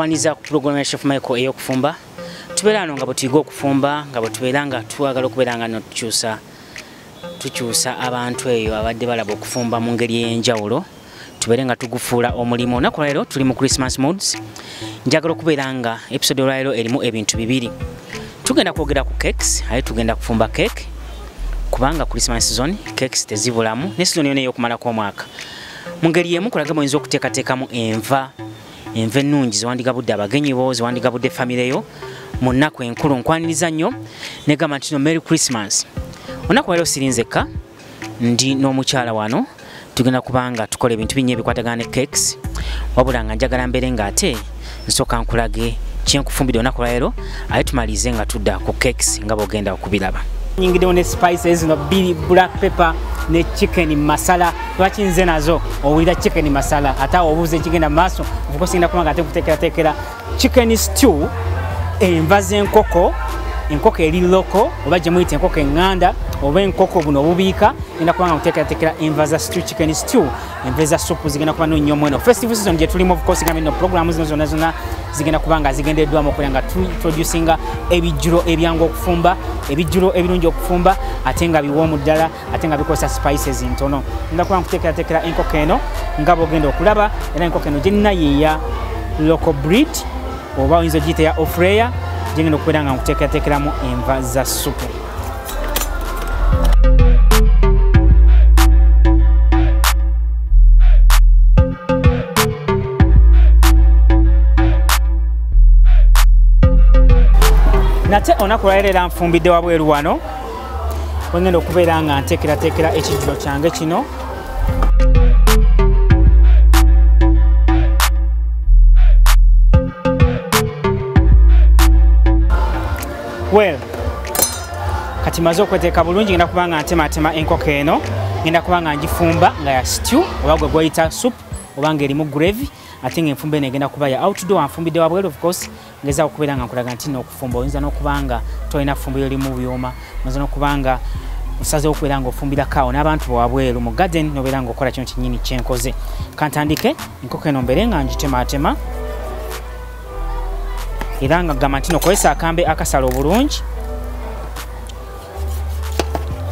tukwaniza ku pulogulamu ya chef michael ey'okufumba. Tubeera wano nga bwe tuyiga okufumba nga bwe tubeera nga twagala okubeera nga no tukyusa abantu eyo abadde balaba okufumba mu ngeri ey'enjawulo tubeere nga tugufuula omulimu. Olunaku lwaleero tuli mu christmas moods. Njagala okubeera nga episode olwaleero erimu ebintu bibiri. Tugenda kwogera ku cakes aye tugenda kufumba cake kubanga christmas season cakes tezibulamu ne season yona ey'okumalako omwaka. Mu ngeri yemu kulagemu oyinza okuteekateekamu enva enva ennungi zewandigabudde abagenyi bo zewandigabudde famire yo mu nnaku enkulu nkwaniriza nnyo. Negamba nti no merry christmas. Olunaku leero sirinzekka ndi n'omukyala wano. Tugenda kubanga tukola ebintu binnya ebikwatagana ne cakes. Wabula nga njagala mbeere nga ate nsooka nkulage kyenkufumbidde olunaku lwaleero aye tumalirize nga tudda ku cakes nga bwogenda okubiraba nyingiddewo ne spices zino bbiri black pepper ne chicken masala. Lwaki nze nazo? Owulira chicken masala. Ate awo obuuza ekigenda mu maaso ofuka osigenda kuba nga ate nkuteekerateekera chicken stew enva z'enkoko enkoko eri loko oba gye muyita enkoko eŋŋanda oba enkoko buno obubiika genda kubanga muteekerateekera enva za stew chicken stew enva eza supu zigenda kuba nonnyo mweno festival season gye tulimu of course gambe no programu zino zonna zonna zigenda kuba nga zigendeddwamu okubeera nga tuintroducinga ebijjulo ebyanga okufumba ebijjulo ebirungi okufumba ate nga biwoomu ddala ate nga bikozesa spices ntono. Genda kuba nkuteekerateekera enkoko eno nga bwogenda okulaba era enkoko eno gyenina yeeya local breed oba oyinza ogiyita ya ofreya gyengenda okubeera nga nkuteekerateekeramu enva za supu nate onaku lwaleero nfumbidde wabweru wano. Wengenda okubeera nga nteekerateekera ekijjulo kyange kino well kati maze okweteeka bulungi ngenda kuba nga ntematema enkoko eno ngenda kuba nga ngifumba nga ya stew oba gwe gweyita soup oba nga erimu gravy ate nga enfumba eno egenda kuba ya outdoor nfumbidde wabweru of course ngezaa okubeera nga nkulaga nti n'okufumba. Oyinza n'okubanga tolina kufumba yolimu byuma oyinza n'okubanga osazeho okubeera nga ofumbirako awo n'abantu bwabweru mu garden nobeera nga okola kino kinyini kyenkoze kantandike enkoko eno mbeere nga ngitematema era nga gamba nti nokozesa akambe akasala obulungi.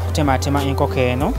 Kutematema enkoko eno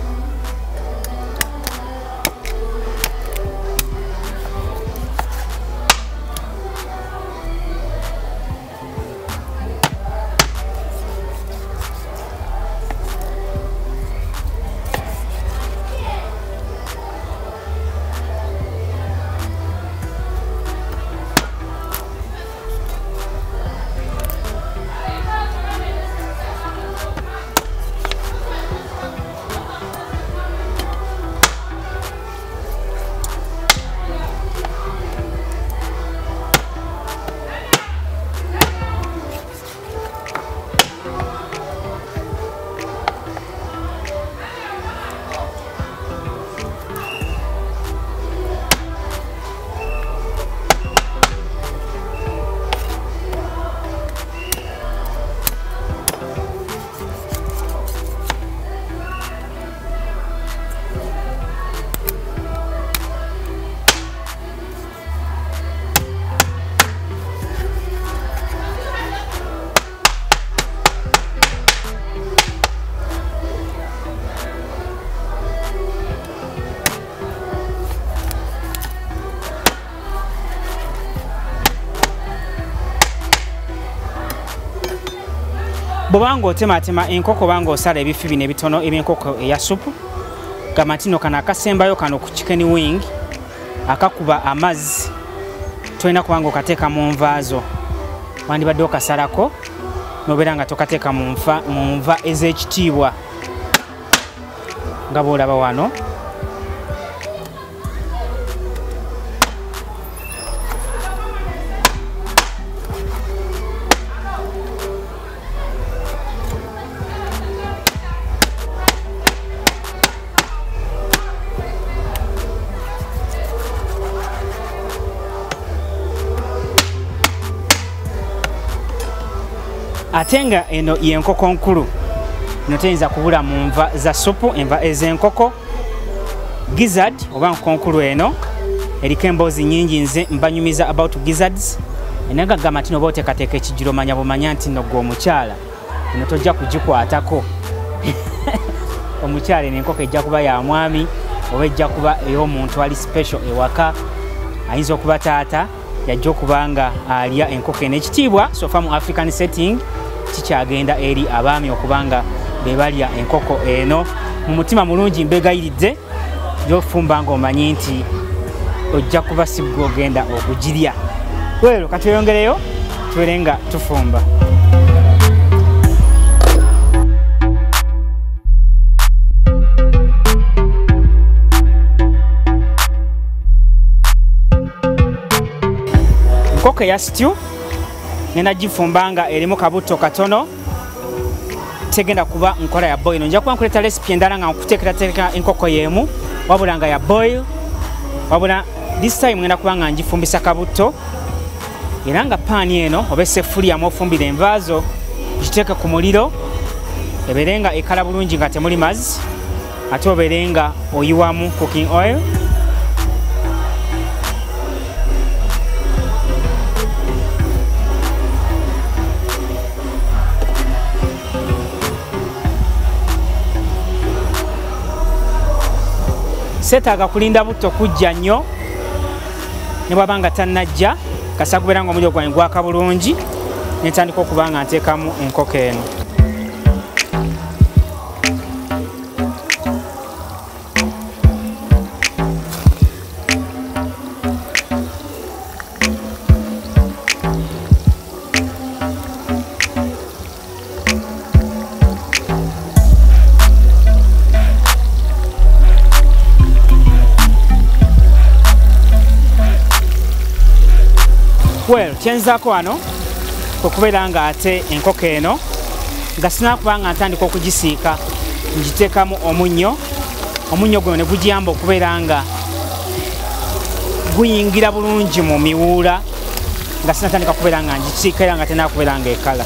bwobanga otematema enkoko obanga osala ebifi bino ebitono ebyenkoko eya supu gamba nti no kano akasembayo kano ku chicken wing akakuba amazzi. Tolina kubanga okateeka mu nvaazo. Wandibadde okasalako nobeera nga tokateeka mu nva ez'ekitiibwa. Nga bwolaba wano ate nga eno yenkoko nkulu. Eno teyinza kubula mu nva za supu enva ez'enkoko. Gizard oba nkoko nkulu eno eriko emboozi nyingi nze mbanyumiza about gizzards. Enagagamba nti noba oteekateeka ekijiro manya bumanya nti no gwe omukyala eno tojja kugikwatako. Omukyala eno enkoko ejja kuba ya mwami oba ejja kuba ey'omuntu ali special ewaka. Ayinza okuba taata yajja okuba nga alya enkoko eno. Ekitiibwa sofa mu african setting kikyagenda eri abaami okuba nga bebalya enkoko eno. Mu mutima mulungi mbegayiridde gyofumba nga omanyi nti ojja kuba sigwe ogenda okugirya. Wero katweyongereyo tubere nga tufumba enkoko eya stew ngenda gifumba nga erimu kabuto katono. Tegenda kuba nkola ya boil nja kuba nkuleta recipe endala nga nkuteekerateeka enkoko yemu. Wabula nga ya boil wabula this time ngenda kuba nga ngifumbisa kabuto. Era nga paani eno oba esefulya mwofumbira envaazo giteeke ku muliro. Ebeere nga ekala bulungi nga temuli mazzi ate obeere nga oyiwamu cooking oil seetaaga kulinda butto kujja nnyo ne bwaba nga tannajja kasa kubeera nga omuliro gwange gwaka bulungi netandika okuba nga nteekamu enkoko eno well kyenzaako wano okubeera nga ate enkoko eno nga sinakuba nga ntandika okugisiika ngiteekamu omunnyo. Omunnyo guno ne gugiyamba okubeera nga guyingira bulungi mu miwuula nga sinatandika kubeera nga ngisiika era nga tenakubeera nga ekala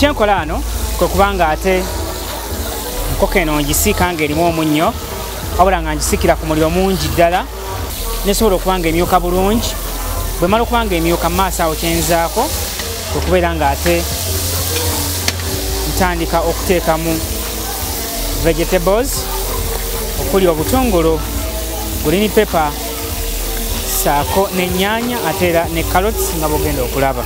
kyenkola ano kwe kubanga ate enkoko eno ngisiika nga erimu omunnyo wabula nga ngisikira ku muliro mungi ddala nesobola okuba nga emyuka bulungi. Bwe mala okuba nga emyuka mu maaso awo kyenzaako kwe kubeera nga ate ntandika okuteekamu vegetables okuli obutungulu green pepper saako nenyanya ate era ne carrots nga bwogenda okulaba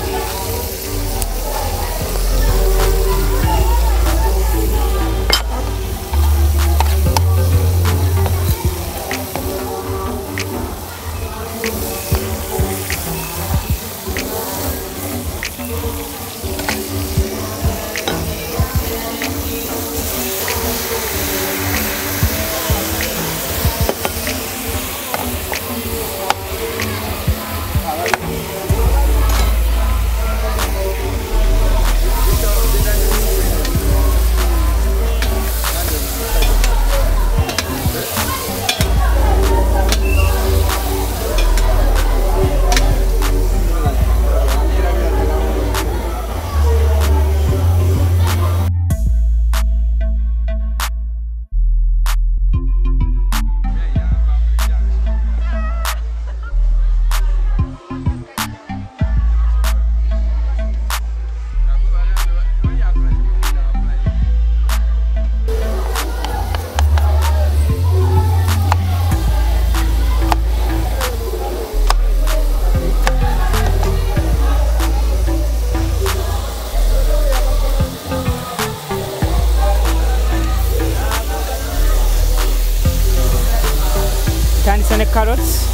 tandise ne carrots.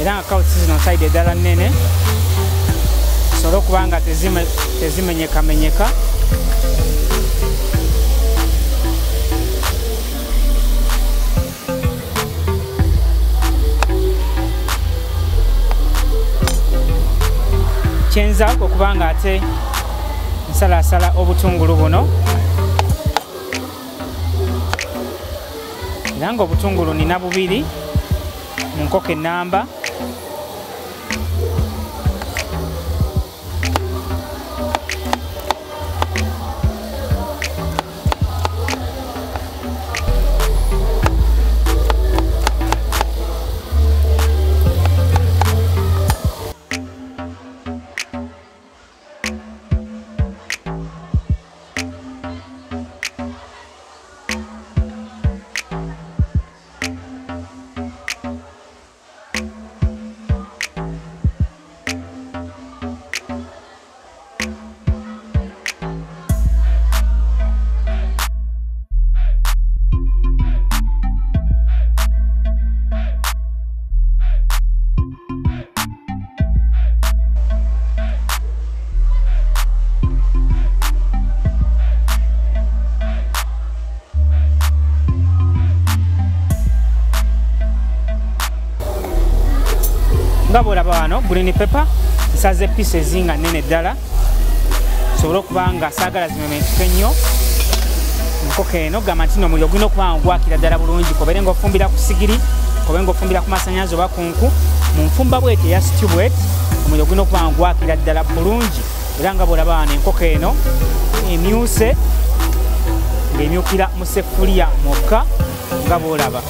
Era nga carrots zino saidi eddala nnene. Zisobole okuba nga tezime- tezimenyekamenyeka. Kyenza okuba nga ate nsalasala obutungulu buno. Era nga obutungulu nina bubiri mu nkoko ennamba nga bwolaba wano green pepper nsaze pieces nga nnene ddala. Sobole okuba nga saagala zimemetuke nnyo. Enkoko eno gamba nti nomuliro gulina okuba nga gwakira ddala bulungi kobeere nga ofumbira ku sigiri kobeere nga ofumbira ku masanyazi oba ku nku mu nfumba bwete eya stewbwet omuliro gulina okuba nga gwakira ddala bulungi. Era nga bwolaba wano enkoko eno emyuse ng'emyukira mu sefuliya mwokka nga bwolaba